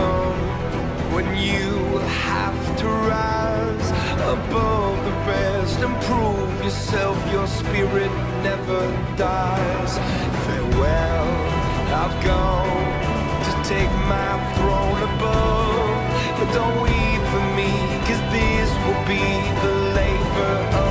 come when you have to rise above the rest and prove yourself. Your spirit never dies. Farewell, I've gone to take my throne above. But don't weep for me, cause this will be the labor